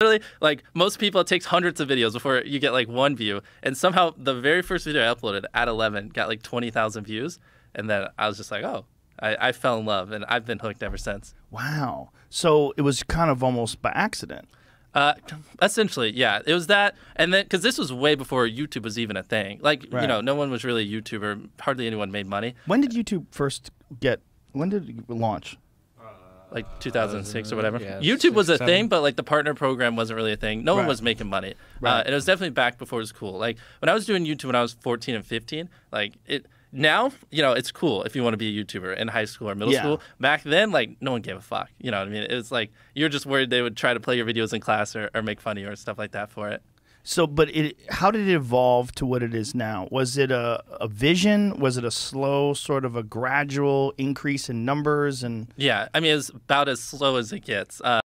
literally like most people it takes hundreds of videos before you get like one view and somehow the very first video i uploaded at 11 got like 20000 views and then i was just like oh I, I fell in love and i've been hooked ever since Wow. So it was kind of almost by accident. uh, essentially, yeah, it was that, and then because this was way before YouTube was even a thing. Like, you know, no one was really a YouTuber. Hardly anyone made money. When did YouTube first get? When did it launch? Like 2006 or whatever. yeah, YouTube was a seven. thing, but like the partner program wasn't really a thing. No one was making money, uh, Right. and it was definitely back before it was cool. Like when I was doing YouTube when I was 14 and 15, like it. Now, you know, it's cool if you want to be a YouTuber in high school or middle Yeah. school. Back then, like, no one gave a fuck. You know what I mean? It was like, you're just worried they would try to play your videos in class or, or make fun of you or stuff like that for it. So, but it, how did it evolve to what it is now? Was it a, a vision? Was it a slow, sort of a gradual increase in numbers? And Yeah, I mean, it's about as slow as it gets. Uh,